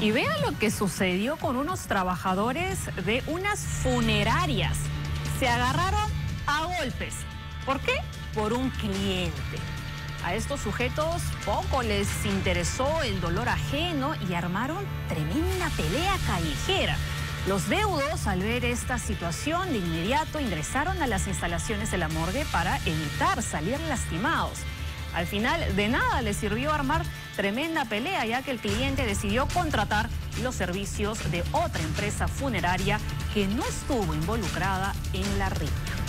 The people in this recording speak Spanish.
Y vean lo que sucedió con unos trabajadores de unas funerarias. Se agarraron a golpes. ¿Por qué? Por un cliente. A estos sujetos poco les interesó el dolor ajeno y armaron tremenda pelea callejera. Los deudos, al ver esta situación, de inmediato ingresaron a las instalaciones de la morgue para evitar salir lastimados. Al final, de nada les sirvió armar tremenda pelea, ya que el cliente decidió contratar los servicios de otra empresa funeraria que no estuvo involucrada en la riña.